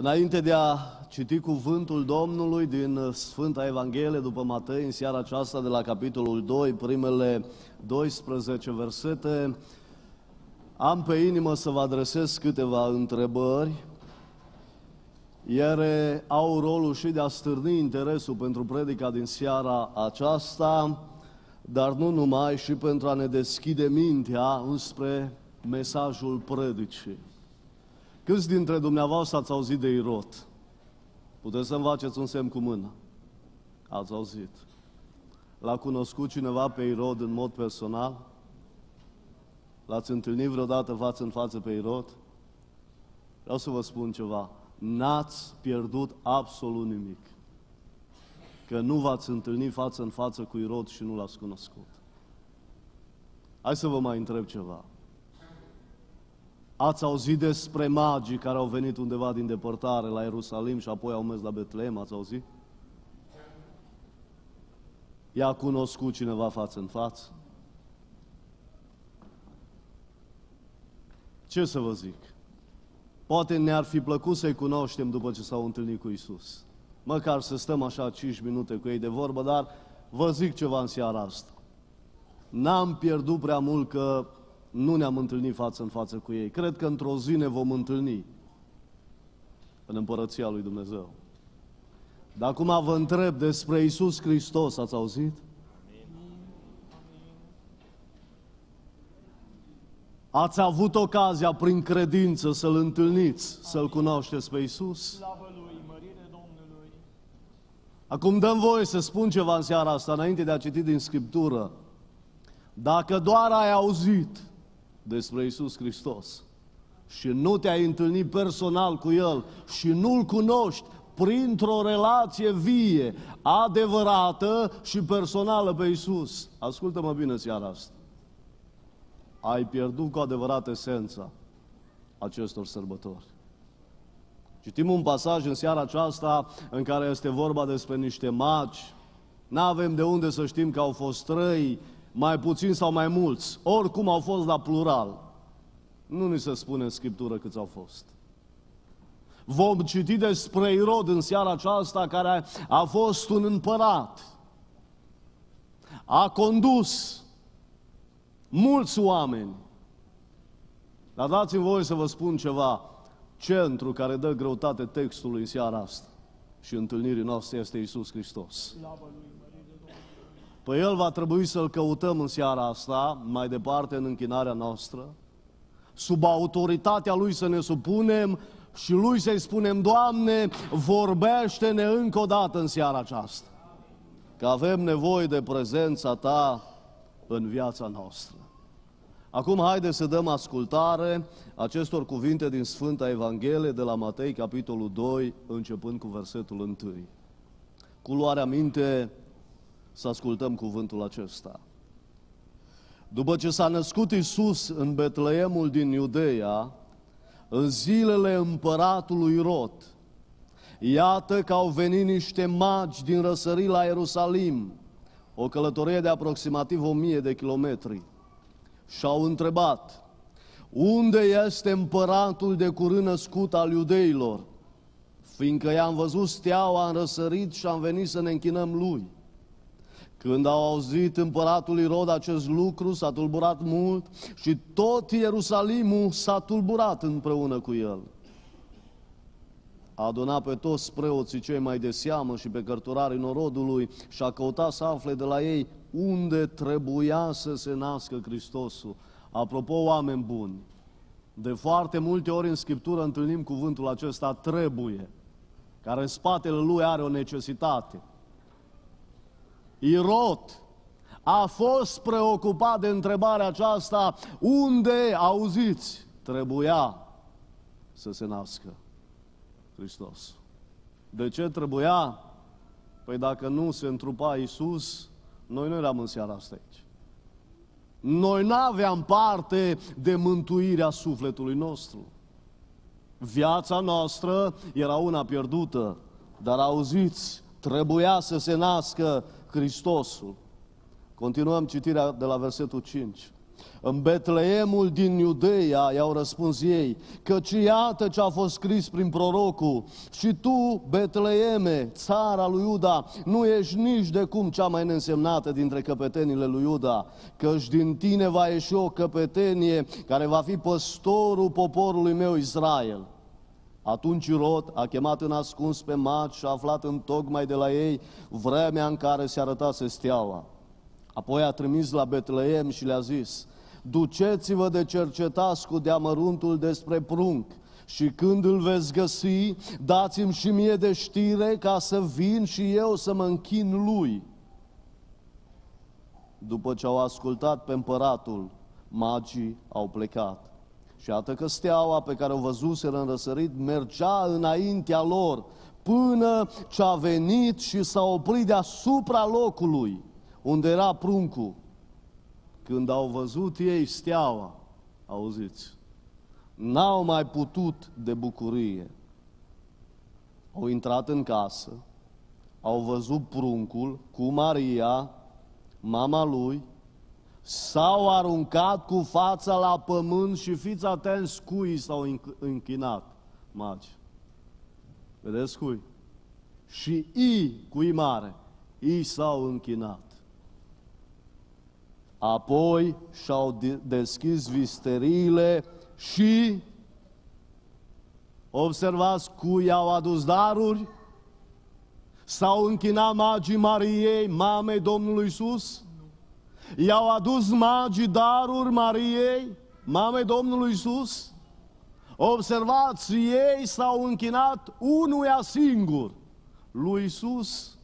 Înainte de a citi cuvântul Domnului din Sfânta Evanghelie după Matei, în seara aceasta de la capitolul 2, primele 12 versete, am pe inimă să vă adresez câteva întrebări. Ele au rolul și de a stârni interesul pentru predica din seara aceasta, dar nu numai, și pentru a ne deschide mintea înspre mesajul predicii. Câți dintre dumneavoastră ați auzit de Irot? Puteți să-mi faceți un semn cu mâna. Ați auzit. L-a cunoscut cineva pe Irod în mod personal? L-ați întâlnit vreodată față în față pe Irod? Vreau să vă spun ceva. N-ați pierdut absolut nimic. Că nu v-ați întâlnit față în față cu Irod și nu l-ați cunoscut. Hai să vă mai întreb ceva. Ați auzit despre magii care au venit undeva din depărtare la Ierusalim și apoi au mers la Betlehem? Ați auzit? I-a cunoscut cineva față în față? Ce să vă zic? Poate ne-ar fi plăcut să-i cunoaștem după ce s-au întâlnit cu Isus. Măcar să stăm așa 5 minute cu ei de vorbă, dar vă zic ceva în seara asta. N-am pierdut prea mult că nu ne-am întâlnit față în față cu ei. Cred că într-o zi ne vom întâlni în împărăția lui Dumnezeu. Dar acum vă întreb despre Isus Hristos, ați auzit? Ați avut ocazia prin credință să-L întâlniți, să-L cunoașteți pe Isus? Acum dăm voie să spun ceva în seara asta, înainte de a citi din Scriptură. Dacă doar ai auzit despre Isus Hristos și nu te-ai întâlnit personal cu El și nu-L cunoști printr-o relație vie, adevărată și personală pe Isus. Ascultă-mă bine seara asta. Ai pierdut cu adevărat esența acestor sărbători. Citim un pasaj în seara aceasta în care este vorba despre niște magi. N-avem de unde să știm că au fost trei mai puțin sau mai mulți, oricum au fost la plural. Nu ni se spune în Scriptură câți au fost. Vom citi despre Irod în seara aceasta, care a fost un împărat. A condus mulți oameni. Dar dați-mi voie să vă spun ceva. Centru care dă greutate textului în seara asta și întâlnirii noastre este Isus Hristos. Slavă lui pe El va trebui să-L căutăm în seara asta, mai departe în închinarea noastră, sub autoritatea Lui să ne supunem și Lui să-i spunem, Doamne, vorbește-ne încă o dată în seara aceasta, că avem nevoie de prezența Ta în viața noastră. Acum haide să dăm ascultare acestor cuvinte din Sfânta Evanghelie de la Matei, capitolul 2, începând cu versetul 1. Cu luarea minte să ascultăm cuvântul acesta. După ce s-a născut Isus în Betleemul din Iudeea, în zilele împăratului Rot, iată că au venit niște magi din răsări la Ierusalim, o călătorie de aproximativ o mie de kilometri, și au întrebat, unde este împăratul de curând născut al iudeilor? Fiindcă i-am văzut steaua, am răsărit și am venit să ne închinăm lui. Când au auzit împăratul Irod acest lucru, s-a tulburat mult și tot Ierusalimul s-a tulburat împreună cu el. A adunat pe toți preoții cei mai de seamă și pe cărturarii norodului și a căutat să afle de la ei unde trebuia să se nască Hristosul. Apropo, oameni buni, de foarte multe ori în Scriptură întâlnim cuvântul acesta trebuie, care în spatele lui are o necesitate. Irot a fost preocupat de întrebarea aceasta, unde, auziți, trebuia să se nască Hristos. De ce trebuia? Păi dacă nu se întrupa Iisus, noi nu eram în seara asta aici. Noi nu aveam parte de mântuirea sufletului nostru. Viața noastră era una pierdută, dar auziți, trebuia să se nască Hristosul. Continuăm citirea de la versetul 5. În Betleemul din Iudeia i-au răspuns ei, căci iată ce a fost scris prin prorocul, și tu, Betleeme, țara lui Iuda, nu ești nici de cum cea mai neînsemnată dintre căpetenile lui Iuda, căci din tine va ieși o căpetenie care va fi păstorul poporului meu Israel. Atunci Rod a chemat în ascuns pe mat și a aflat în tocmai de la ei vremea în care se arătase steaua. Apoi a trimis la Betleem și le-a zis, duceți-vă de cercetați cu deamăruntul despre prunc și când îl veți găsi, dați-mi și mie de știre ca să vin și eu să mă închin lui. După ce au ascultat pe împăratul, magii au plecat. Și iată că steaua pe care o văzuseră în răsărit mergea înaintea lor, până ce a venit și s-a oprit deasupra locului unde era pruncul. Când au văzut ei steaua, auziți, n-au mai putut de bucurie. Au intrat în casă, au văzut pruncul cu Maria, mama lui, s-au aruncat cu fața la pământ și fiți atenți cui s-au închinat magi. Vedeți cui? Și I, cui mare, I s-au închinat. Apoi și-au deschis visteriile și observați cu i-au adus daruri, s-au închinat magii Mariei, mamei Domnului Isus, i-au adus magii daruri Mariei, mamei Domnului Isus. Observați, ei s-au închinat unuia singur, lui Isus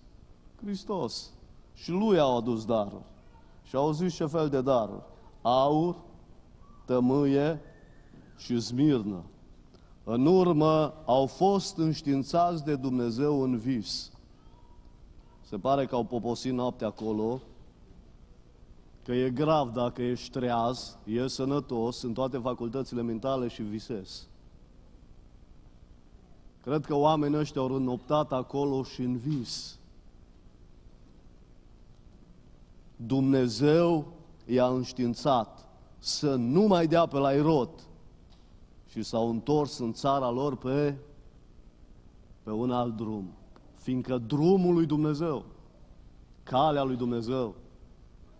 Hristos. Și lui au adus daruri. Și au zis ce fel de daruri. Aur, tămâie și zmirnă. În urmă au fost înștiințați de Dumnezeu în vis. Se pare că au poposit noaptea acolo, că e grav dacă ești treaz, e sănătos în toate facultățile mentale și visezi. Cred că oamenii ăștia au înoptat acolo și în vis. Dumnezeu i-a înștiințat să nu mai dea pe la Irod și s-au întors în țara lor pe, pe un alt drum. Fiindcă drumul lui Dumnezeu, calea lui Dumnezeu,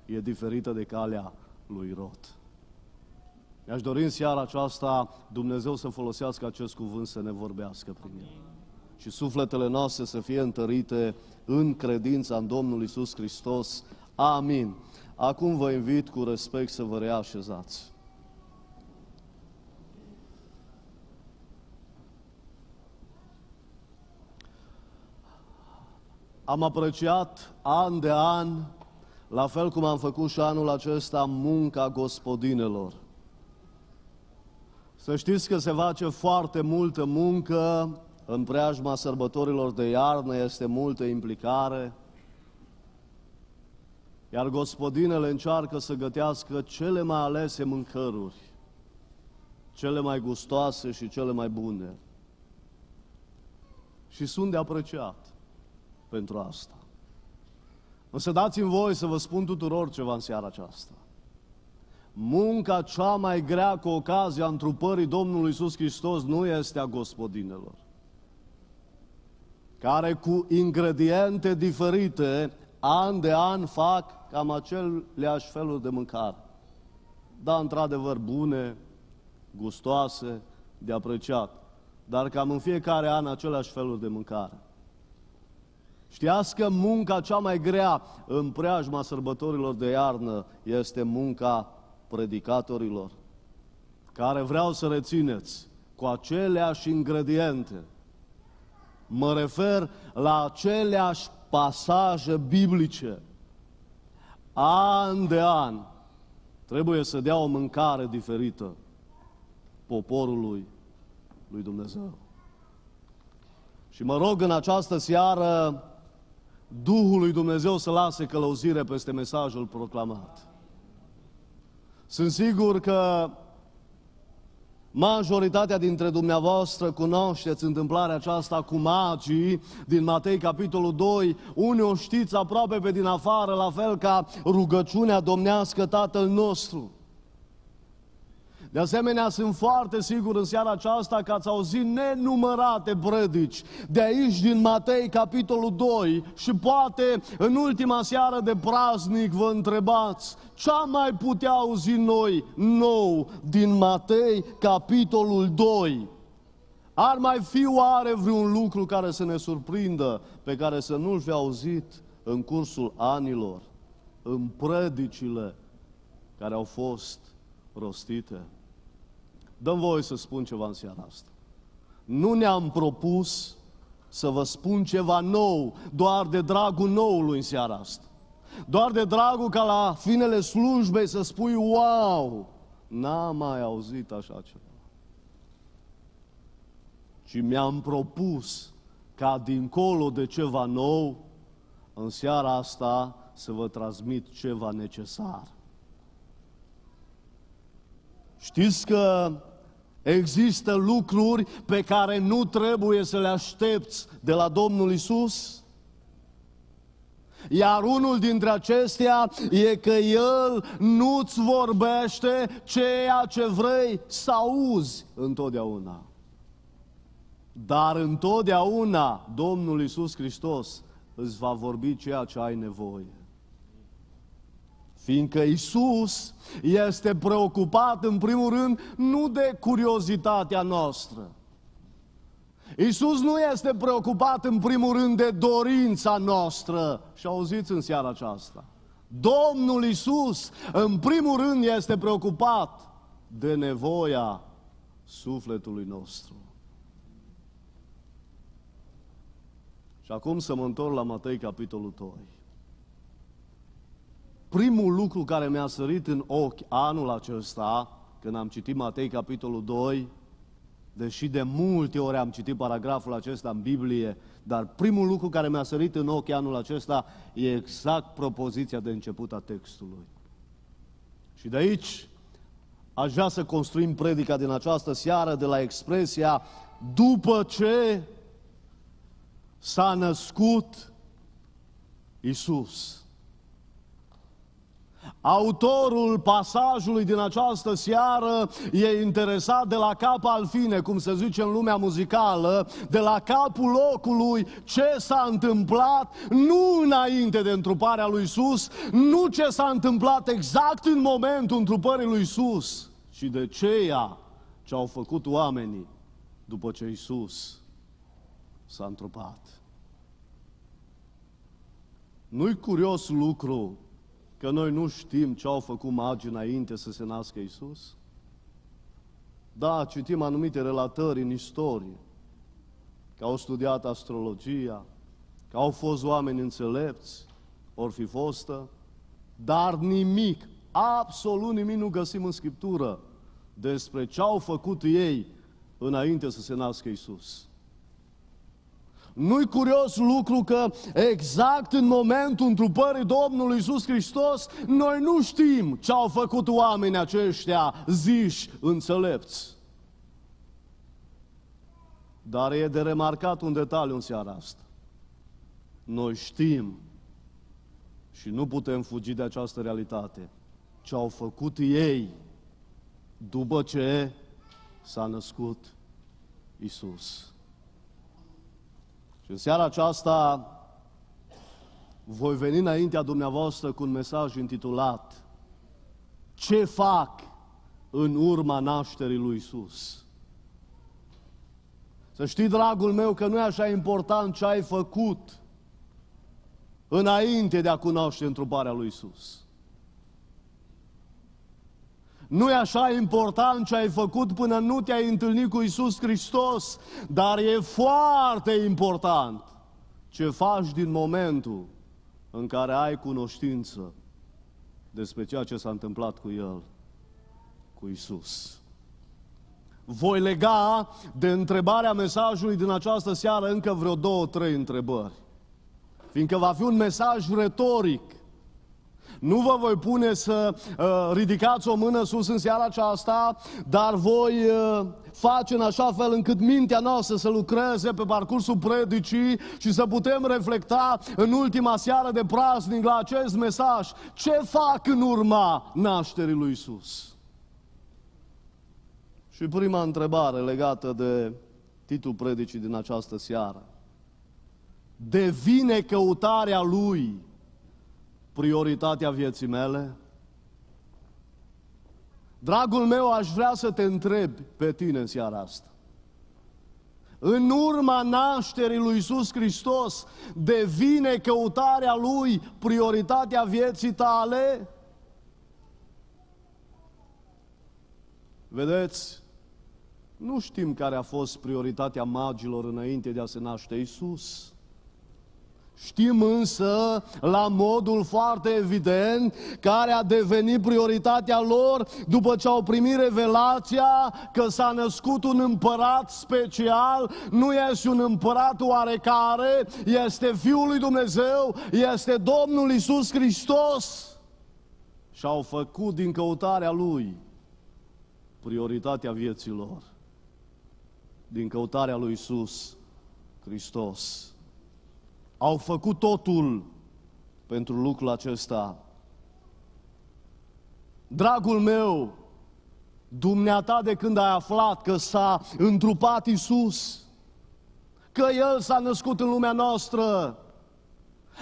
e diferită de calea lui Rot. Mi-aș dori în seara aceasta Dumnezeu să folosească acest cuvânt să ne vorbească prin el. Și sufletele noastre să fie întărite în credința în Domnul Isus Hristos, Amin. Acum vă invit cu respect să vă reașezați. Am apreciat an de an, la fel cum am făcut și anul acesta, munca gospodinelor. Să știți că se face foarte multă muncă în preajma sărbătorilor de iarnă, este multă implicare, iar gospodinele încearcă să gătească cele mai alese mâncăruri, cele mai gustoase și cele mai bune. Și sunt de apreciat pentru asta. Însă dați-mi voi să vă spun tuturor ceva în seara aceasta. Munca cea mai grea cu ocazia întrupării Domnului Iisus Hristos nu este a gospodinelor, care cu ingrediente diferite, an de an fac cam aceleași feluri de mâncare. Da, într-adevăr, bune, gustoase, de apreciat, dar cam în fiecare an aceleași feluri de mâncare. Știați că munca cea mai grea în preajma sărbătorilor de iarnă este munca predicatorilor, care vreau să rețineți cu aceleași ingrediente. Mă refer la aceleași pasaje biblice an de an, trebuie să dea o mâncare diferită poporului lui Dumnezeu. Și mă rog în această seară Duhul lui Dumnezeu să lase călăuzire peste mesajul proclamat. Sunt sigur că Majoritatea dintre dumneavoastră cunoașteți întâmplarea aceasta cu magii din Matei, capitolul 2. Unii o știți aproape pe din afară, la fel ca rugăciunea domnească Tatăl nostru. De asemenea, sunt foarte sigur în seara aceasta că ați auzit nenumărate predici de aici din Matei, capitolul 2 și poate în ultima seară de praznic vă întrebați ce am mai putea auzi noi nou din Matei, capitolul 2. Ar mai fi oare vreun lucru care să ne surprindă, pe care să nu-l fi auzit în cursul anilor, în predicile care au fost rostite? Dăm voie să spun ceva în seara asta. Nu ne-am propus să vă spun ceva nou, doar de dragul noului în seara asta. Doar de dragul ca la finele slujbei să spui, wow, n-am mai auzit așa ceva. Ci mi-am propus ca dincolo de ceva nou, în seara asta să vă transmit ceva necesar. Știți că există lucruri pe care nu trebuie să le aștepți de la Domnul Isus? Iar unul dintre acestea e că El nu-ți vorbește ceea ce vrei să auzi întotdeauna. Dar întotdeauna Domnul Isus Hristos îți va vorbi ceea ce ai nevoie. Fiindcă Isus este preocupat în primul rând nu de curiozitatea noastră. Isus nu este preocupat în primul rând de dorința noastră. Și auziți în seara aceasta. Domnul Isus în primul rând este preocupat de nevoia sufletului nostru. Și acum să mă întorc la Matei, capitolul 2 primul lucru care mi-a sărit în ochi anul acesta, când am citit Matei capitolul 2, deși de multe ori am citit paragraful acesta în Biblie, dar primul lucru care mi-a sărit în ochi anul acesta e exact propoziția de început a textului. Și de aici aș vrea să construim predica din această seară de la expresia după ce s-a născut Isus. Autorul pasajului din această seară e interesat de la cap al fine, cum se zice în lumea muzicală, de la capul locului ce s-a întâmplat nu înainte de întruparea lui Isus, nu ce s-a întâmplat exact în momentul întrupării lui Isus, ci de ceea ce au făcut oamenii după ce Isus s-a întrupat. Nu-i curios lucru Că noi nu știm ce au făcut magii înainte să se nască Isus? Da, citim anumite relatări în istorie, că au studiat astrologia, că au fost oameni înțelepți, or fi fostă, dar nimic, absolut nimic nu găsim în Scriptură despre ce au făcut ei înainte să se nască Isus. Nu-i curios lucru că exact în momentul întrupării Domnului Iisus Hristos, noi nu știm ce au făcut oamenii aceștia ziși înțelepți. Dar e de remarcat un detaliu în seara asta. Noi știm și nu putem fugi de această realitate. Ce au făcut ei după ce s-a născut Isus. Și în seara aceasta voi veni înaintea dumneavoastră cu un mesaj intitulat Ce fac în urma nașterii lui Isus? Să știi, dragul meu, că nu e așa important ce ai făcut înainte de a cunoaște întruparea lui Isus. Nu e așa important ce ai făcut până nu te-ai întâlnit cu Isus Hristos, dar e foarte important ce faci din momentul în care ai cunoștință despre ceea ce s-a întâmplat cu El, cu Isus. Voi lega de întrebarea mesajului din această seară încă vreo două, trei întrebări. Fiindcă va fi un mesaj retoric nu vă voi pune să uh, ridicați o mână sus în seara aceasta, dar voi uh, face în așa fel încât mintea noastră să lucreze pe parcursul predicii și să putem reflecta în ultima seară de praznic la acest mesaj. Ce fac în urma nașterii lui Isus? Și prima întrebare legată de titlul predicii din această seară. Devine căutarea lui prioritatea vieții mele? Dragul meu, aș vrea să te întreb pe tine în seara asta. În urma nașterii lui Isus Hristos, devine căutarea Lui prioritatea vieții tale? Vedeți, nu știm care a fost prioritatea magilor înainte de a se naște Isus. Știm însă, la modul foarte evident, care a devenit prioritatea lor după ce au primit revelația că s-a născut un împărat special, nu este un împărat oarecare, este Fiul lui Dumnezeu, este Domnul Isus Hristos. Și au făcut din căutarea Lui prioritatea vieților, din căutarea Lui Isus Hristos au făcut totul pentru lucrul acesta. Dragul meu, dumneata de când ai aflat că s-a întrupat Isus, că El s-a născut în lumea noastră,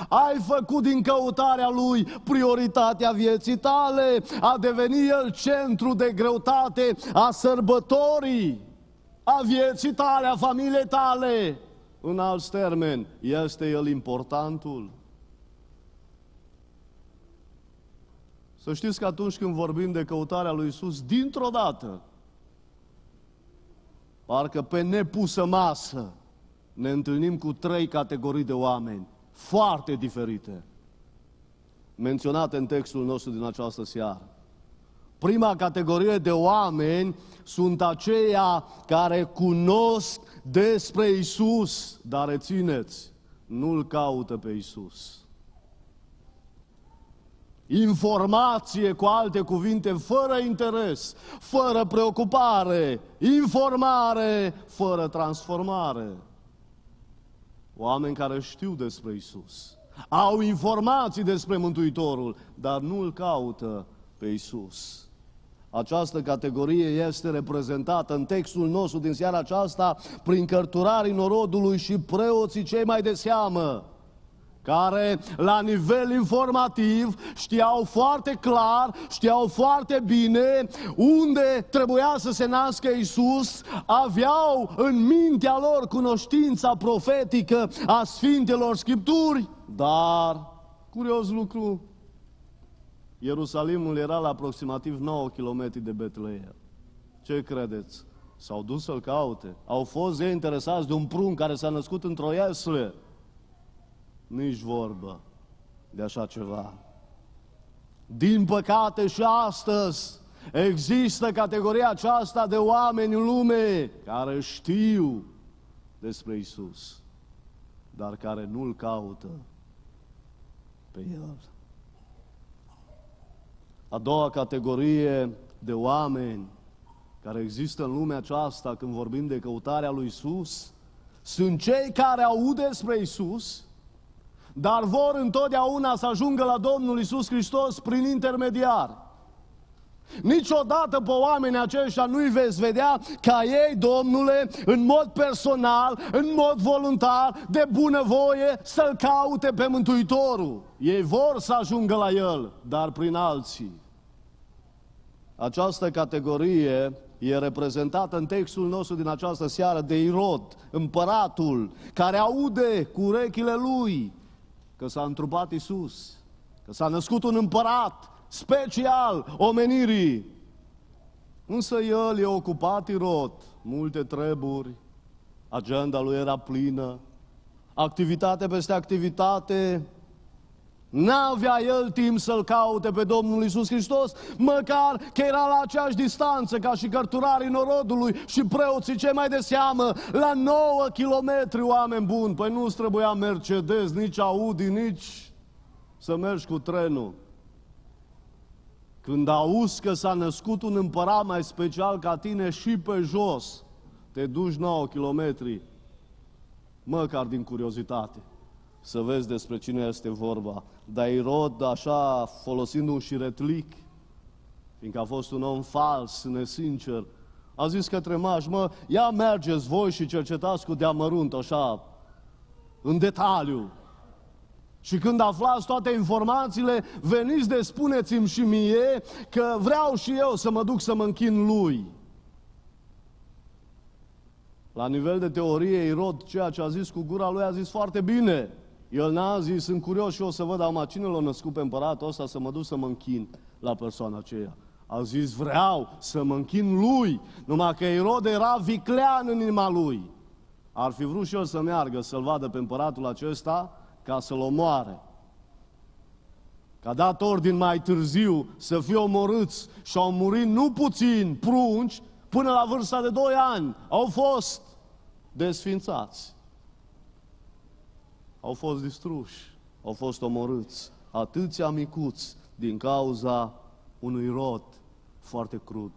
ai făcut din căutarea Lui prioritatea vieții tale, a devenit El centru de greutate a sărbătorii, a vieții tale, a familiei tale. În alți termeni, este el importantul? Să știți că atunci când vorbim de căutarea lui Isus, dintr-o dată, parcă pe nepusă masă, ne întâlnim cu trei categorii de oameni foarte diferite, menționate în textul nostru din această seară. Prima categorie de oameni sunt aceia care cunosc despre Isus, dar rețineți, nu-L caută pe Isus. Informație, cu alte cuvinte, fără interes, fără preocupare, informare, fără transformare. Oameni care știu despre Isus, au informații despre Mântuitorul, dar nu îl caută pe Isus. Această categorie este reprezentată în textul nostru din seara aceasta prin cărturarii norodului și preoții cei mai de seamă care la nivel informativ știau foarte clar, știau foarte bine unde trebuia să se nască Isus, aveau în mintea lor cunoștința profetică a Sfintelor Scripturi, dar, curios lucru, Ierusalimul era la aproximativ 9 km de Betleem. Ce credeți? S-au dus să-l caute. Au fost ei interesați de un prun care s-a născut într-o iesle. Nici vorbă de așa ceva. Din păcate și astăzi există categoria aceasta de oameni în lume care știu despre Isus, dar care nu-L caută pe El. A doua categorie de oameni care există în lumea aceasta când vorbim de căutarea lui Isus, sunt cei care aud despre Isus, dar vor întotdeauna să ajungă la Domnul Isus Hristos prin intermediar. Niciodată pe oamenii aceștia nu-i veți vedea ca ei, Domnule, în mod personal, în mod voluntar, de bunăvoie, să-L caute pe Mântuitorul. Ei vor să ajungă la El, dar prin alții. Această categorie e reprezentată în textul nostru din această seară de Irod, împăratul, care aude cu urechile lui că s-a întrupat Isus, că s-a născut un împărat special omenirii. Însă el e ocupat Irod, multe treburi, agenda lui era plină, activitate peste activitate, N-avea el timp să-L caute pe Domnul Isus Hristos, măcar că era la aceeași distanță ca și cărturarii norodului și preoții cei mai de seamă, la 9 kilometri, oameni buni. Păi nu-ți trebuia Mercedes, nici Audi, nici să mergi cu trenul. Când auzi că s-a născut un împărat mai special ca tine și pe jos, te duci 9 kilometri, măcar din curiozitate să vezi despre cine este vorba. Dar Irod, așa, folosind un șiretlic, fiindcă a fost un om fals, nesincer, A zis către mași, mă, ia mergeți voi și cercetați cu deamărunt, așa, în detaliu. Și când aflați toate informațiile, veniți de spuneți-mi și mie că vreau și eu să mă duc să mă închin lui. La nivel de teorie, Irod, ceea ce a zis cu gura lui, a zis foarte bine. El n-a zis, sunt curios și o să văd acum cine l-a născut pe împăratul ăsta să mă duc să mă închin la persoana aceea. A zis, vreau să mă închin lui, numai că Irod era viclean în inima lui. Ar fi vrut și el să meargă să-l vadă pe împăratul acesta ca să-l omoare. Că a dat ordin mai târziu să fie omorâți și au murit nu puțin prunci, până la vârsta de 2 ani, au fost desfințați. Au fost distruși, au fost omorâți. Atâția micuți din cauza unui rod foarte crud.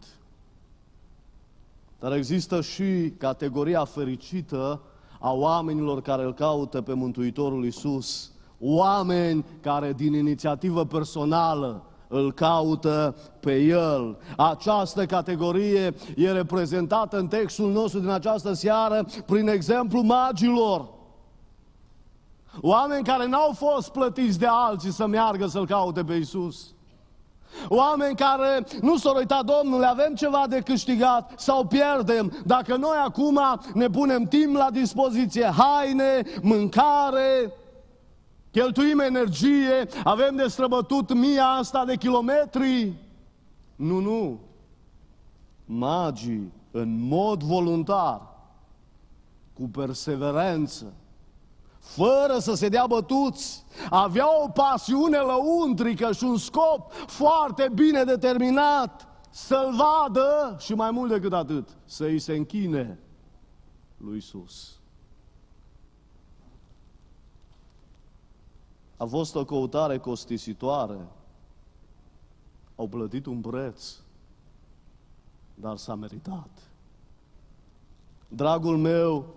Dar există și categoria fericită a oamenilor care îl caută pe Mântuitorul Isus, oameni care din inițiativă personală îl caută pe El. Această categorie e reprezentată în textul nostru din această seară prin exemplu magilor. Oameni care n-au fost plătiți de alții să meargă să-L caute pe Isus. Oameni care nu s-au uitat, Domnule, avem ceva de câștigat sau pierdem. Dacă noi acum ne punem timp la dispoziție, haine, mâncare, cheltuim energie, avem de străbătut mia asta de kilometri. Nu, nu. Magii, în mod voluntar, cu perseverență, fără să se dea bătuți, avea o pasiune lăuntrică și un scop foarte bine determinat să-L vadă și mai mult decât atât, să-i se închine lui Isus. A fost o căutare costisitoare. Au plătit un preț, dar s-a meritat. Dragul meu,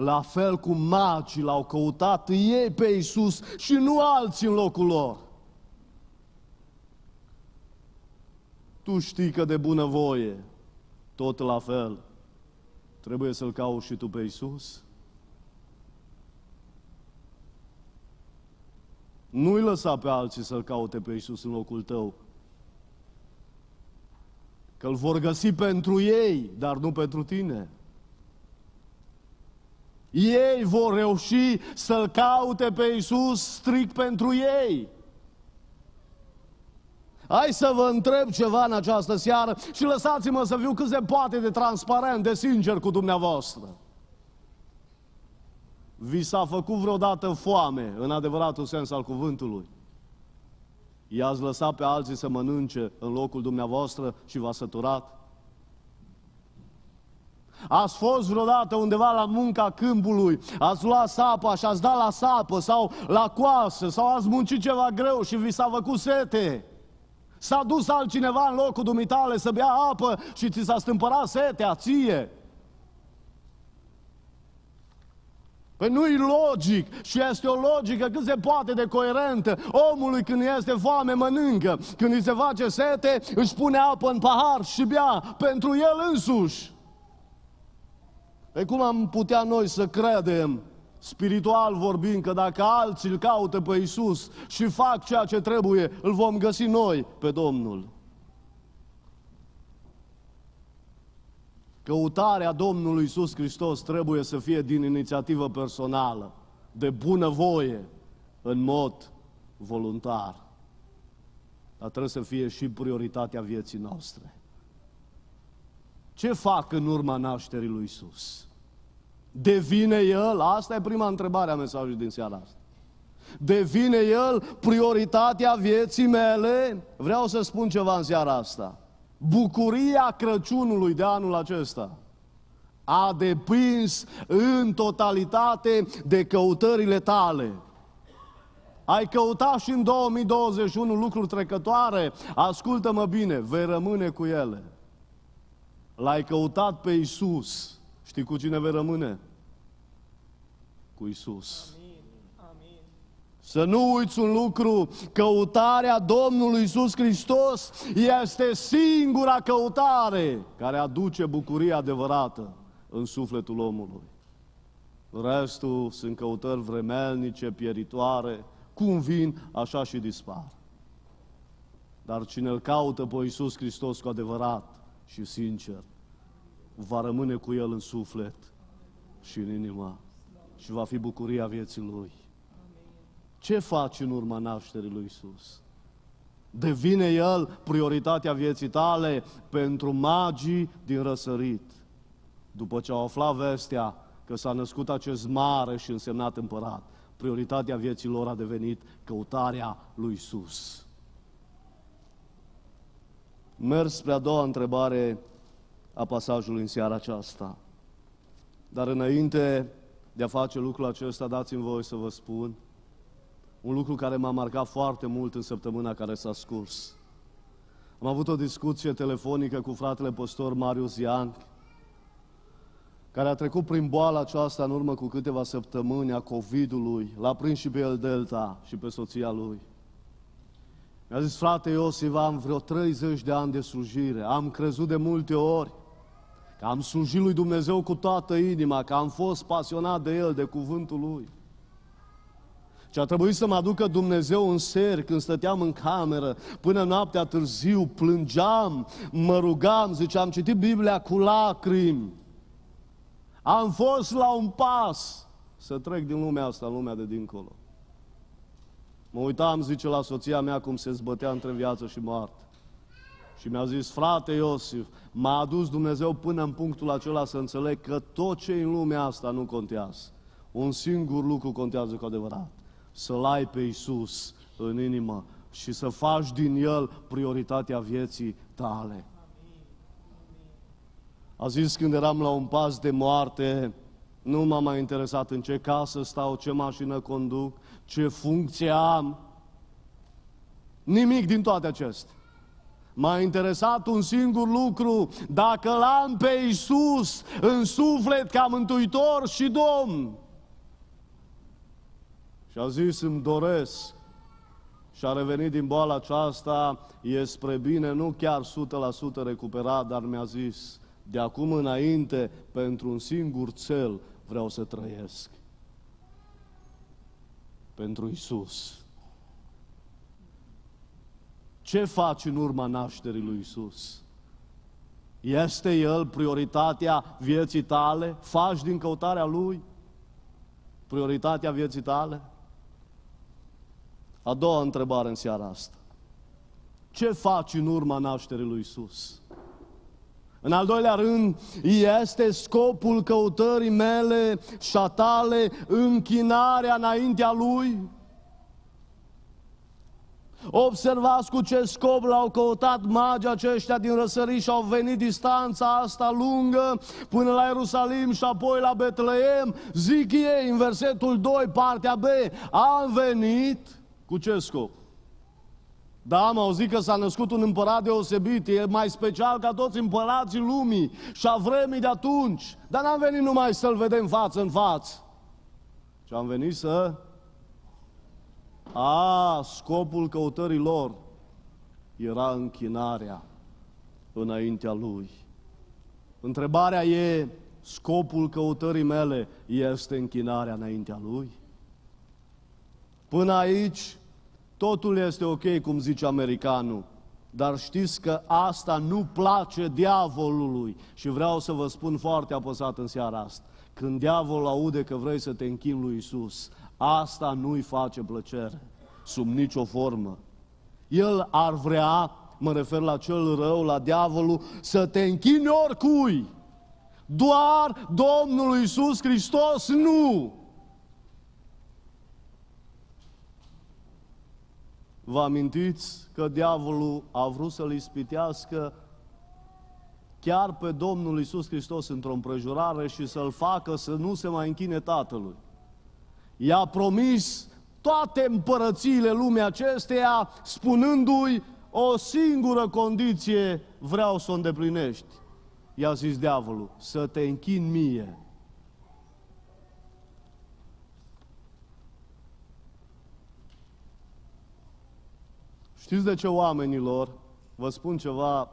la fel cum magii l-au căutat ei pe Iisus și nu alții în locul lor. Tu știi că de bunăvoie, tot la fel, trebuie să-L cauți și tu pe Iisus? Nu-i lăsa pe alții să-L caute pe Iisus în locul tău. Că îl vor găsi pentru ei, dar nu pentru tine. Ei vor reuși să-L caute pe Iisus strict pentru ei. Hai să vă întreb ceva în această seară și lăsați-mă să fiu cât se poate de transparent, de sincer cu dumneavoastră. Vi s-a făcut vreodată foame, în adevăratul sens al cuvântului? I-ați lăsat pe alții să mănânce în locul dumneavoastră și v-a săturat? Ați fost vreodată undeva la munca câmpului, ați luat sapa și ați dat la sapă sau la coasă sau ați muncit ceva greu și vi s-a făcut sete. S-a dus altcineva în locul dumitale să bea apă și ți s-a stâmpărat setea, ție. Păi nu-i logic și este o logică cât se poate de coerentă. Omului când este foame mănâncă, când îi se face sete își pune apă în pahar și bea pentru el însuși. Pe cum am putea noi să credem, spiritual vorbind, că dacă alții îl caută pe Iisus și fac ceea ce trebuie, îl vom găsi noi pe Domnul. Căutarea Domnului Iisus Hristos trebuie să fie din inițiativă personală, de bună voie, în mod voluntar. Dar trebuie să fie și prioritatea vieții noastre. Ce fac în urma nașterii lui Isus? Devine El, asta e prima întrebare a mesajului din seara asta. Devine El prioritatea vieții mele? Vreau să spun ceva în seara asta. Bucuria Crăciunului de anul acesta a depins în totalitate de căutările tale. Ai căutat și în 2021 lucruri trecătoare, ascultă-mă bine, vei rămâne cu ele. L-ai căutat pe Isus. Știi cu cine vei rămâne? Cu Isus. Amin. Amin. Să nu uiți un lucru, căutarea Domnului Isus Hristos este singura căutare care aduce bucuria adevărată în sufletul omului. Restul sunt căutări vremelnice, pieritoare, cum vin, așa și dispar. Dar cine îl caută pe Iisus Hristos cu adevărat și sincer, va rămâne cu El în suflet și în inima și va fi bucuria vieții Lui. Ce faci în urma nașterii lui Isus? Devine El prioritatea vieții tale pentru magii din răsărit. După ce au aflat vestea că s-a născut acest mare și însemnat împărat, prioritatea vieții lor a devenit căutarea lui Isus. Mers spre a doua întrebare a pasajului în seara aceasta. Dar înainte de a face lucrul acesta, dați-mi voie să vă spun un lucru care m-a marcat foarte mult în săptămâna care s-a scurs. Am avut o discuție telefonică cu fratele păstor Marius Ian, care a trecut prin boala aceasta în urmă cu câteva săptămâni a COVID-ului, l-a prins și pe el Delta și pe soția lui. Mi-a zis, frate Iosif, am vreo 30 de ani de slujire, am crezut de multe ori că am slujit lui Dumnezeu cu toată inima, că am fost pasionat de El, de cuvântul Lui. Și a trebuit să mă aducă Dumnezeu în ser când stăteam în cameră, până noaptea târziu, plângeam, mă rugam, ziceam, am citit Biblia cu lacrimi. Am fost la un pas să trec din lumea asta în lumea de dincolo. Mă uitam, zice, la soția mea cum se zbătea între viață și moarte. Și mi-a zis, frate Iosif, m-a adus Dumnezeu până în punctul acela să înțeleg că tot ce în lumea asta nu contează. Un singur lucru contează cu adevărat. Să-L ai pe Iisus în inimă și să faci din El prioritatea vieții tale. A zis când eram la un pas de moarte, nu m-a mai interesat în ce casă stau, ce mașină conduc, ce funcție am. Nimic din toate acestea. M-a interesat un singur lucru, dacă l-am pe Iisus în suflet ca mântuitor și Domn. Și a zis, îmi doresc și a revenit din boala aceasta, e spre bine, nu chiar 100% recuperat, dar mi-a zis, de acum înainte, pentru un singur cel vreau să trăiesc. Pentru Isus. Ce faci în urma nașterii lui Isus? Este El prioritatea vieții tale? Faci din căutarea Lui prioritatea vieții tale? A doua întrebare în seara asta. Ce faci în urma nașterii lui Isus? În al doilea rând, este scopul căutării mele și a tale închinarea înaintea Lui? Observați cu ce scop l-au căutat magii aceștia din răsărit și au venit distanța asta lungă până la Ierusalim și apoi la Betleem. Zic ei în versetul 2, partea B, am venit cu ce scop? Da, am auzit că s-a născut un împărat deosebit, e mai special ca toți împărații lumii și a vremii de atunci. Dar n-am venit numai să-L vedem față în față, ci am venit să... A, scopul căutării lor era închinarea înaintea Lui. Întrebarea e, scopul căutării mele este închinarea înaintea Lui? Până aici, Totul este ok, cum zice americanul, dar știți că asta nu place diavolului. Și vreau să vă spun foarte apăsat în seara asta. Când diavolul aude că vrei să te închini lui Isus, asta nu-i face plăcere, sub nicio formă. El ar vrea, mă refer la cel rău, la diavolul, să te închini oricui. Doar Domnul Isus Hristos nu. Vă amintiți că diavolul a vrut să-l ispitească chiar pe Domnul Isus Hristos într-o împrejurare și să-l facă să nu se mai închine Tatălui. I-a promis toate împărățiile lumii acesteia, spunându-i o singură condiție vreau să o îndeplinești. I-a zis diavolul, să te închin mie. Știți de ce oamenilor, vă spun ceva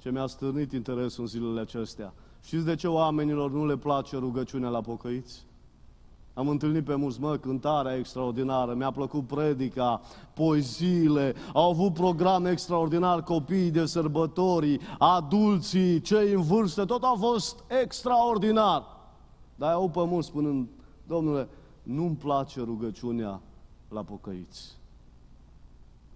ce mi-a stârnit interesul în zilele acestea. Știți de ce oamenilor nu le place rugăciunea la pocăiți? Am întâlnit pe mulți, mă, cântarea extraordinară, mi-a plăcut predica, poeziile, au avut program extraordinar, copiii de sărbători, adulții, cei în vârstă, tot a fost extraordinar. Dar au pe mulți spunând, domnule, nu-mi place rugăciunea la pocăiți.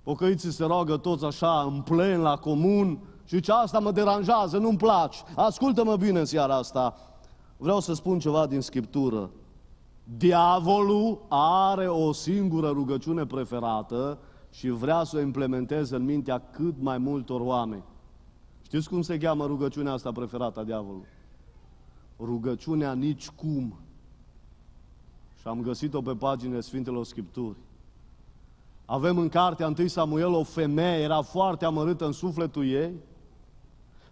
Pocăiții se roagă toți așa, în plen, la comun, și ce asta mă deranjează, nu-mi place. Ascultă-mă bine în seara asta. Vreau să spun ceva din Scriptură. Diavolul are o singură rugăciune preferată și vrea să o implementeze în mintea cât mai multor oameni. Știți cum se cheamă rugăciunea asta preferată a diavolului? Rugăciunea nici cum. Și am găsit-o pe paginile Sfintelor Scripturi. Avem în cartea 1 Samuel o femeie, era foarte amărâtă în sufletul ei,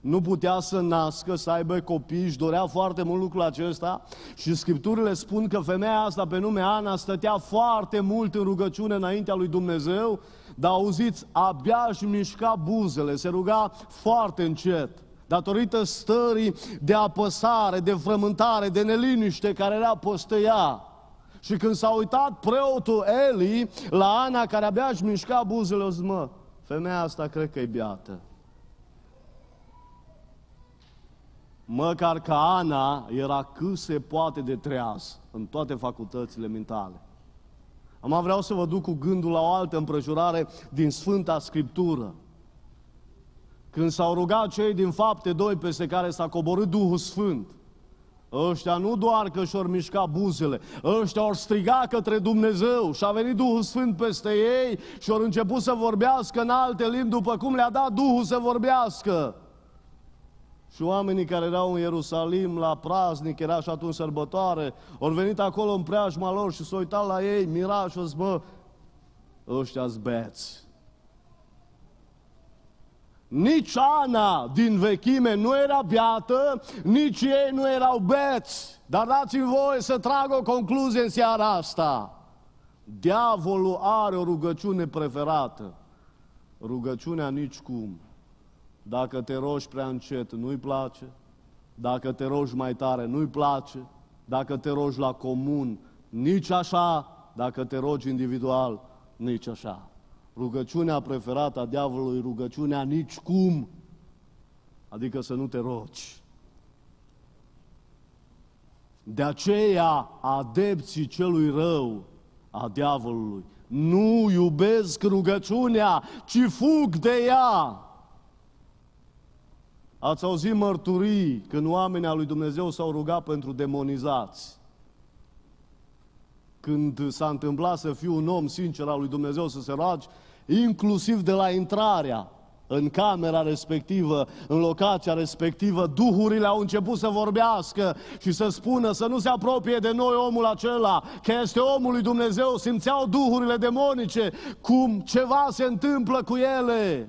nu putea să nască, să aibă copii, își dorea foarte mult lucrul acesta. Și Scripturile spun că femeia asta pe nume Ana stătea foarte mult în rugăciune înaintea lui Dumnezeu, dar auziți, abia își mișca buzele, se ruga foarte încet. Datorită stării de apăsare, de frământare, de neliniște care era postăia. Și când s-a uitat preotul Eli la Ana, care abia își mișca buzele, o zis, mă, femeia asta cred că e beată. Măcar că Ana era cât se poate de treaz în toate facultățile mentale. Am vreau să vă duc cu gândul la o altă împrejurare din Sfânta Scriptură. Când s-au rugat cei din fapte doi peste care s-a coborât Duhul Sfânt, Ăștia nu doar că și-or mișca buzele, ăștia ori striga către Dumnezeu și a venit Duhul Sfânt peste ei și ori început să vorbească în alte limbi după cum le-a dat Duhul să vorbească. Și oamenii care erau în Ierusalim la praznic, era și atunci sărbătoare, au venit acolo în preajma lor și s-au uitat la ei, mira și bă, ăștia zbeți. Nici Ana din vechime nu era beată, nici ei nu erau beți. Dar dați-mi voie să trag o concluzie în seara asta. Diavolul are o rugăciune preferată. Rugăciunea nici cum. Dacă te rogi prea încet, nu-i place. Dacă te rogi mai tare, nu-i place. Dacă te rogi la comun, nici așa. Dacă te rogi individual, nici așa. Rugăciunea preferată a diavolului, rugăciunea nici cum. Adică să nu te rogi. De aceea, adepții celui rău a diavolului nu iubesc rugăciunea, ci fug de ea. Ați auzit mărturii când oamenii al lui Dumnezeu s-au rugat pentru demonizați. Când s-a întâmplat să fiu un om sincer al lui Dumnezeu să se roage, inclusiv de la intrarea în camera respectivă, în locația respectivă, duhurile au început să vorbească și să spună să nu se apropie de noi omul acela, că este omul lui Dumnezeu, simțeau duhurile demonice, cum ceva se întâmplă cu ele.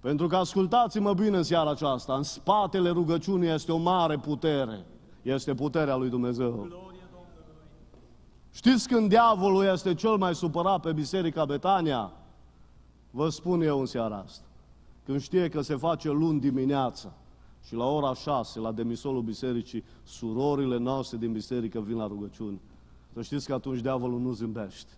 Pentru că ascultați-mă bine în seara aceasta, în spatele rugăciunii este o mare putere. Este puterea lui Dumnezeu. Știți când diavolul este cel mai supărat pe Biserica Betania? Vă spun eu în seara asta. Când știe că se face luni dimineața și la ora șase, la demisolul bisericii, surorile noastre din biserică vin la rugăciune. Să știți că atunci diavolul nu zâmbește.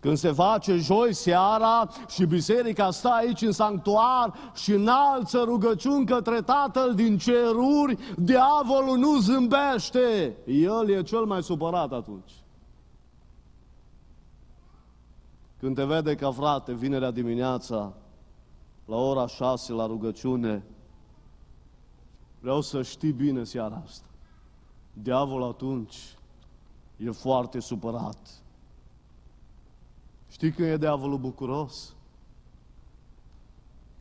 Când se face joi seara și biserica stă aici în sanctuar și înalță rugăciuni către Tatăl din ceruri, diavolul nu zâmbește. El e cel mai supărat atunci. Când te vede ca frate, vinerea dimineața, la ora șase la rugăciune, vreau să știi bine seara asta. Diavolul atunci e foarte supărat Știi când e diavolul bucuros?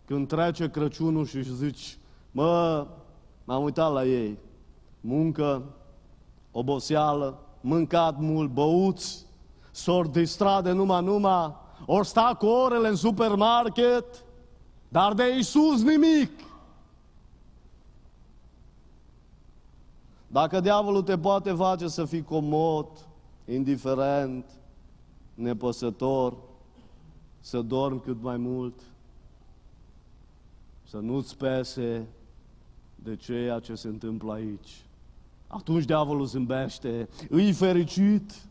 Când trece Crăciunul și își zici, mă, m-am uitat la ei, muncă, oboseală, mâncat mult, băuți, s-or distrade numai, numai, ori sta cu orele în supermarket, dar de Iisus nimic. Dacă diavolul te poate face să fii comod, indiferent, nepăsător, să dormi cât mai mult, să nu-ți pese de ceea ce se întâmplă aici. Atunci diavolul zâmbește, îi fericit.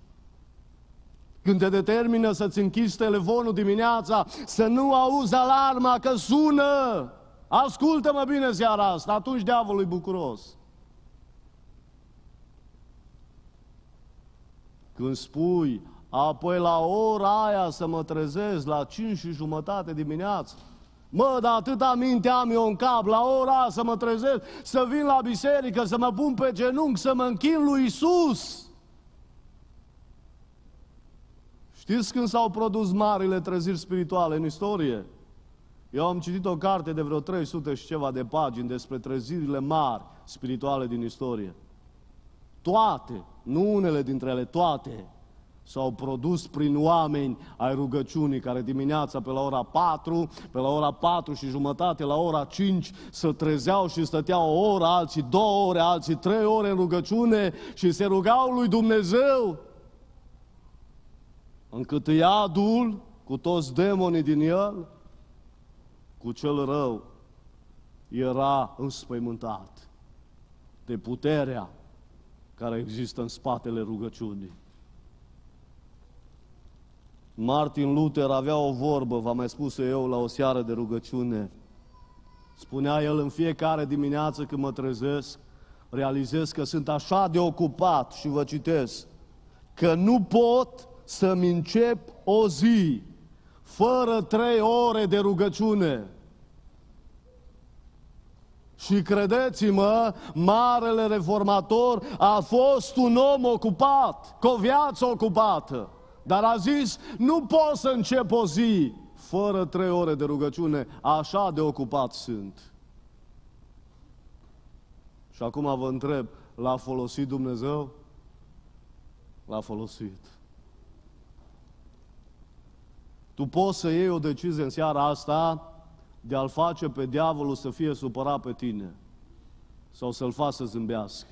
Când te determină să-ți închizi telefonul dimineața, să nu auzi alarma că sună. Ascultă-mă bine seara asta, atunci diavolul e bucuros. Când spui, apoi la ora aia să mă trezesc la 5 și jumătate dimineață, Mă, dar atâta minte am eu în cap, la ora să mă trezesc, să vin la biserică, să mă pun pe genunchi, să mă închin lui Isus. Știți când s-au produs marile treziri spirituale în istorie? Eu am citit o carte de vreo 300 și ceva de pagini despre trezirile mari spirituale din istorie. Toate, nu unele dintre ele, toate, s-au produs prin oameni ai rugăciunii care dimineața pe la ora 4, pe la ora 4 și jumătate, la ora 5 se trezeau și stăteau o oră, alții două ore, alții trei ore în rugăciune și se rugau lui Dumnezeu încât iadul cu toți demonii din el, cu cel rău, era înspăimântat de puterea care există în spatele rugăciunii. Martin Luther avea o vorbă, v-am mai spus eu la o seară de rugăciune. Spunea el în fiecare dimineață când mă trezesc, realizez că sunt așa de ocupat și vă citesc, că nu pot să-mi încep o zi fără trei ore de rugăciune. Și credeți-mă, marele reformator a fost un om ocupat, cu o viață ocupată. Dar a zis, nu pot să încep o zi fără trei ore de rugăciune, așa de ocupat sunt. Și acum vă întreb, l-a folosit Dumnezeu? L-a folosit. Tu poți să iei o decizie în seara asta de a-l face pe diavolul să fie supărat pe tine sau să-l faci să zâmbească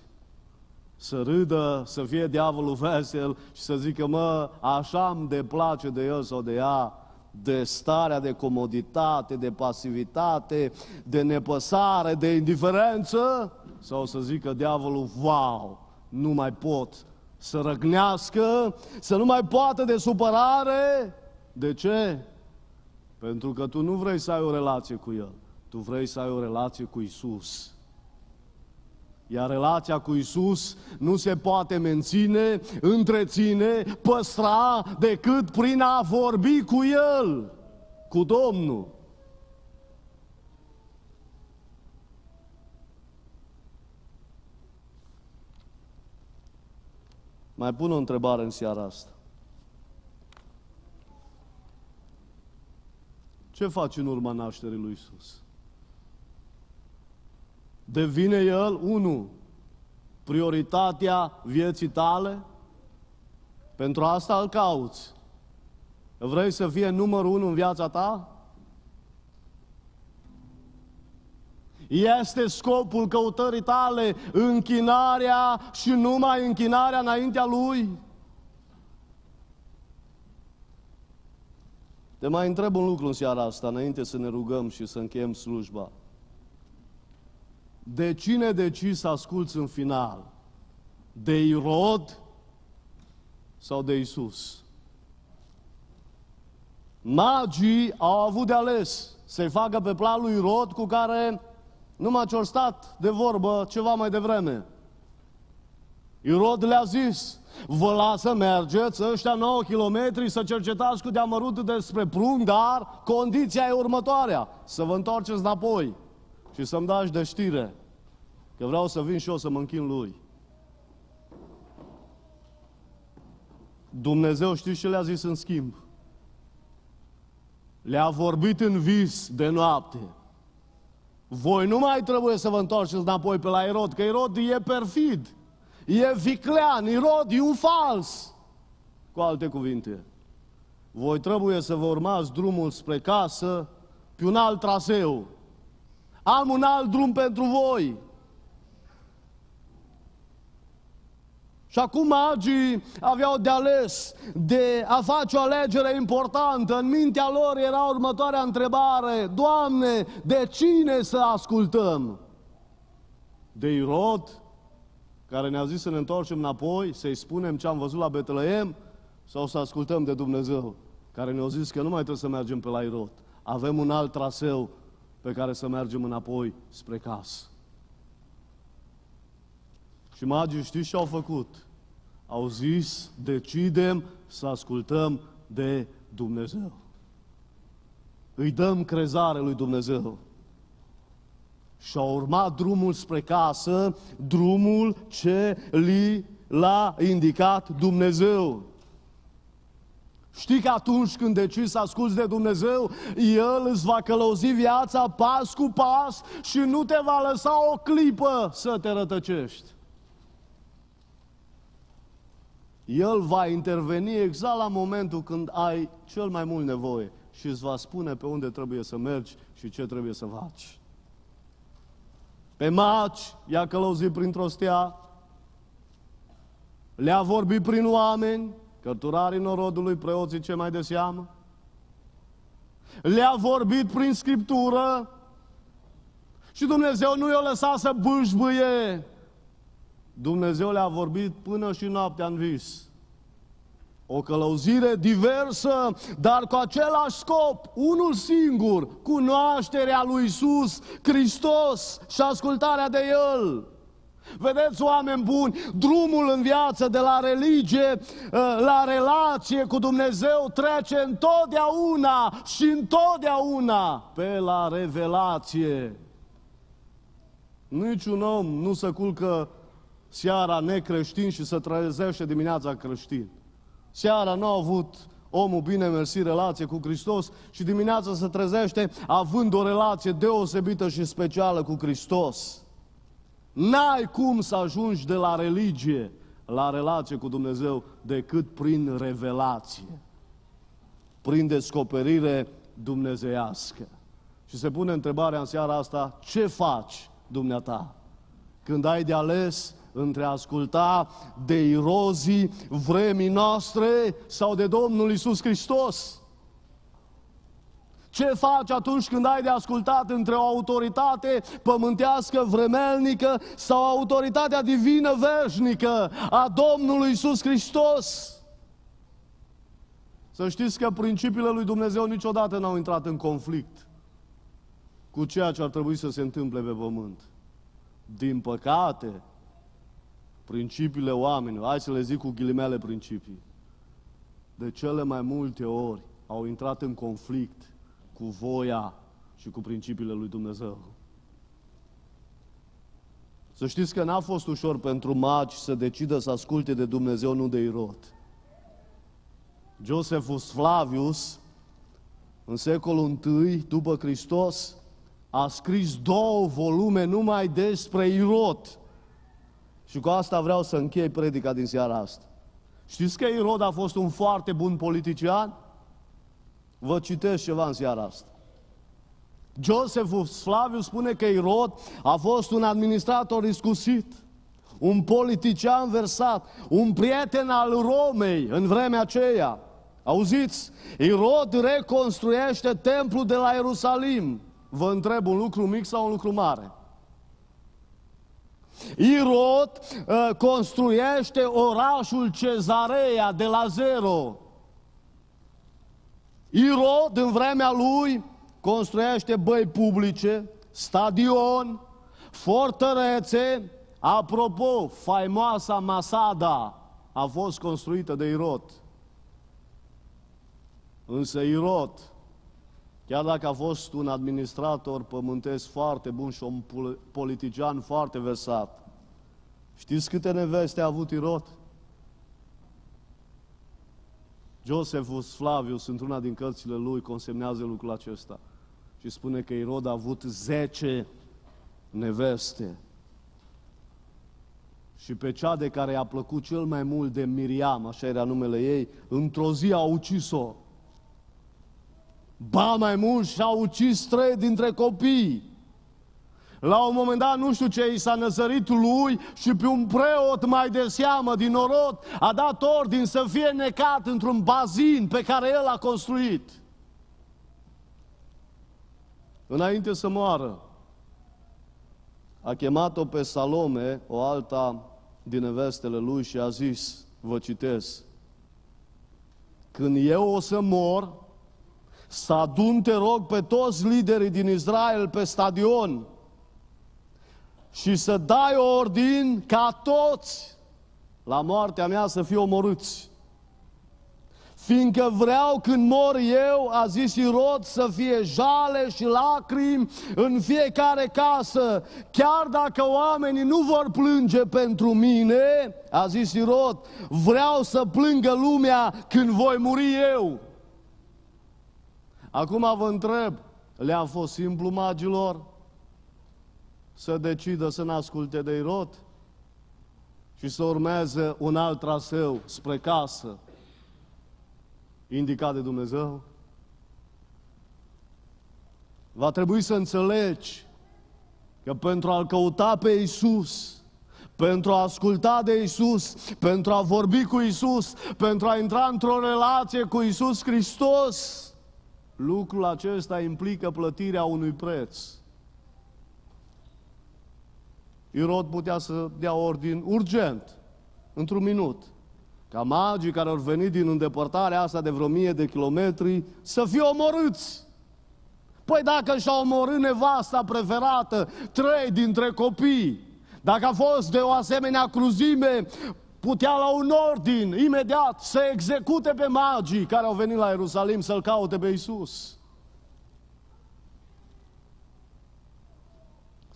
să râdă, să fie diavolul vesel și să zică, mă, așa îmi deplace de el sau de ea, de starea de comoditate, de pasivitate, de nepăsare, de indiferență, sau să zică diavolul, wow, nu mai pot să răgnească, să nu mai poată de supărare. De ce? Pentru că tu nu vrei să ai o relație cu El, tu vrei să ai o relație cu Isus. Iar relația cu Isus nu se poate menține, întreține, păstra decât prin a vorbi cu El, cu Domnul. Mai pun o întrebare în seara asta. Ce faci în urma nașterii lui Isus? Devine el, unu, prioritatea vieții tale? Pentru asta îl cauți. Vrei să fie numărul unu în viața ta? Este scopul căutării tale închinarea și numai închinarea înaintea Lui? Te mai întreb un lucru în seara asta, înainte să ne rugăm și să încheiem slujba. De cine decizi să asculți în final? De Irod sau de Isus? Magii au avut de ales să-i facă pe planul lui Irod cu care nu m-a stat de vorbă ceva mai devreme. Irod le-a zis, vă lasă mergeți ăștia 9 kilometri să cercetați cu deamărut despre prung, dar condiția e următoarea, să vă întoarceți înapoi și să-mi dați de știre. Că vreau să vin și eu să mă închin lui. Dumnezeu știți ce le-a zis în schimb? Le-a vorbit în vis de noapte. Voi nu mai trebuie să vă întoarceți înapoi pe la Irod, că Irod e perfid, e viclean, Irod e un fals. Cu alte cuvinte, voi trebuie să vă urmați drumul spre casă pe un alt traseu. Am un alt drum pentru voi. Și acum magii aveau de ales, de a face o alegere importantă. În mintea lor era următoarea întrebare, Doamne, de cine să ascultăm? De Irod, care ne-a zis să ne întoarcem înapoi, să-i spunem ce am văzut la Betleem, sau să ascultăm de Dumnezeu, care ne-a zis că nu mai trebuie să mergem pe la Irod. Avem un alt traseu pe care să mergem înapoi spre casă. Și magii știți ce au făcut? Au zis, decidem să ascultăm de Dumnezeu. Îi dăm crezare lui Dumnezeu. Și a urmat drumul spre casă, drumul ce li l-a indicat Dumnezeu. Știi că atunci când decizi să asculți de Dumnezeu, El îți va călăuzi viața pas cu pas și nu te va lăsa o clipă să te rătăcești. El va interveni exact la momentul când ai cel mai mult nevoie și îți va spune pe unde trebuie să mergi și ce trebuie să faci. Pe maci i-a călăuzit printr-o stea, le-a vorbit prin oameni, cărturarii norodului, preoții ce mai de seamă, le-a vorbit prin Scriptură și Dumnezeu nu i-a lăsat să bâșbâie. Dumnezeu le-a vorbit până și noaptea în vis. O călăuzire diversă, dar cu același scop, unul singur, cunoașterea lui Isus Hristos și ascultarea de El. Vedeți, oameni buni, drumul în viață de la religie ă, la relație cu Dumnezeu trece întotdeauna și întotdeauna pe la revelație. Niciun om nu se culcă seara necreștin și se trezește dimineața creștin. Seara nu a avut omul bine mersi relație cu Hristos și dimineața se trezește având o relație deosebită și specială cu Hristos. N-ai cum să ajungi de la religie la relație cu Dumnezeu decât prin revelație, prin descoperire dumnezeiască. Și se pune întrebarea în seara asta, ce faci dumneata? Când ai de ales între a asculta de irozii vremii noastre sau de Domnul Isus Hristos? Ce faci atunci când ai de ascultat între o autoritate pământească vremelnică sau autoritatea divină veșnică a Domnului Isus Hristos? Să știți că principiile lui Dumnezeu niciodată n-au intrat în conflict cu ceea ce ar trebui să se întâmple pe pământ. Din păcate, principiile oamenilor, hai să le zic cu ghilimele principii, de cele mai multe ori au intrat în conflict cu voia și cu principiile lui Dumnezeu. Să știți că n-a fost ușor pentru magi să decidă să asculte de Dumnezeu, nu de Irod. Josephus Flavius, în secolul I după Hristos, a scris două volume numai despre Irod. Și cu asta vreau să închei predica din seara asta. Știți că Irod a fost un foarte bun politician? Vă citesc ceva în seara asta. Joseph Flavius spune că Irod a fost un administrator iscusit, un politician versat, un prieten al Romei în vremea aceea. Auziți? Irod reconstruiește templul de la Ierusalim. Vă întreb un lucru mic sau un lucru mare? Irod uh, construiește orașul Cezarea de la zero. Irod, în vremea lui, construiește băi publice, stadion, fortărețe. Apropo, faimoasa Masada a fost construită de Irod. Însă Irod, chiar dacă a fost un administrator pământesc foarte bun și un politician foarte versat, știți câte neveste a avut Irod? Josephus Flavius, într-una din cărțile lui, consemnează lucrul acesta și spune că Irod a avut zece neveste. Și pe cea de care i-a plăcut cel mai mult de Miriam, așa era numele ei, într-o zi a ucis-o. Ba mai mult și-a ucis trei dintre copii. La un moment dat, nu știu ce, i s-a năzărit lui și pe un preot mai de seamă din orot a dat ordin să fie necat într-un bazin pe care el a construit. Înainte să moară, a chemat-o pe Salome, o alta din nevestele lui și a zis, vă citesc, când eu o să mor, să adun, te rog, pe toți liderii din Israel pe stadion și să dai ordin ca toți la moartea mea să fie omorâți. Fiindcă vreau când mor eu, a zis Irod, să fie jale și lacrimi în fiecare casă. Chiar dacă oamenii nu vor plânge pentru mine, a zis Irod, vreau să plângă lumea când voi muri eu. Acum vă întreb, le-a fost simplu magilor să decidă să n-asculte de Irod și să urmeze un alt traseu spre casă, indicat de Dumnezeu? Va trebui să înțelegi că pentru a-L căuta pe Isus, pentru a asculta de Isus, pentru a vorbi cu Isus, pentru a intra într-o relație cu Isus Hristos, lucrul acesta implică plătirea unui preț. Irod putea să dea ordin urgent, într-un minut, ca magii care au venit din îndepărtarea asta de vreo mie de kilometri să fie omorâți. Păi dacă și-a omorât nevasta preferată, trei dintre copii, dacă a fost de o asemenea cruzime, putea la un ordin imediat să execute pe magii care au venit la Ierusalim să-L caute pe Isus.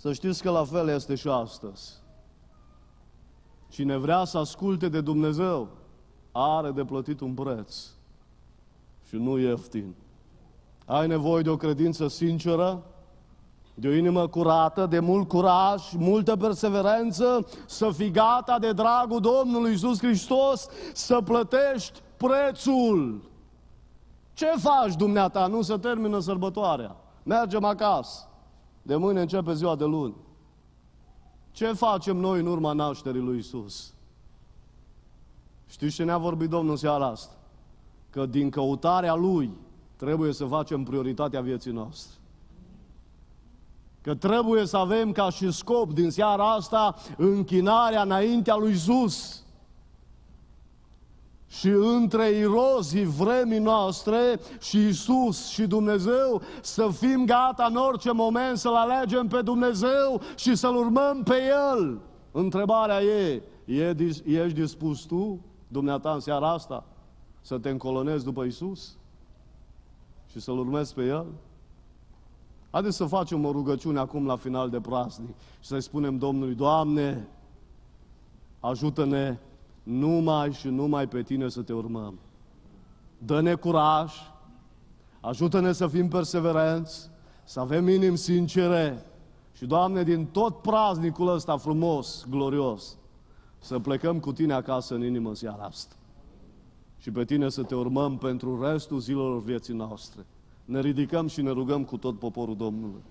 Să știți că la fel este și astăzi. Cine vrea să asculte de Dumnezeu, are de plătit un preț. Și nu ieftin. Ai nevoie de o credință sinceră, de o inimă curată, de mult curaj, multă perseverență, să fii gata de dragul Domnului Iisus Hristos, să plătești prețul. Ce faci dumneata? Nu se termină sărbătoarea. Mergem acasă. De mâine începe ziua de luni. Ce facem noi în urma nașterii lui Isus? Știți ce ne-a vorbit Domnul seara asta? Că din căutarea Lui trebuie să facem prioritatea vieții noastre. Că trebuie să avem ca și scop din seara asta închinarea înaintea lui Isus și între irozii vremii noastre și Isus și Dumnezeu să fim gata în orice moment să-L alegem pe Dumnezeu și să-L urmăm pe El. Întrebarea e, e ești dispus tu, dumneata, în seara asta, să te încolonezi după Isus și să-L urmezi pe El? Haideți să facem o rugăciune acum la final de praznic și să-i spunem Domnului, Doamne, ajută-ne numai și numai pe Tine să Te urmăm. Dă-ne curaj, ajută-ne să fim perseverenți, să avem inimi sincere și, Doamne, din tot praznicul ăsta frumos, glorios, să plecăm cu Tine acasă în inimă seara asta. Și pe Tine să Te urmăm pentru restul zilelor vieții noastre. Ne ridicăm și ne rugăm cu tot poporul Domnului.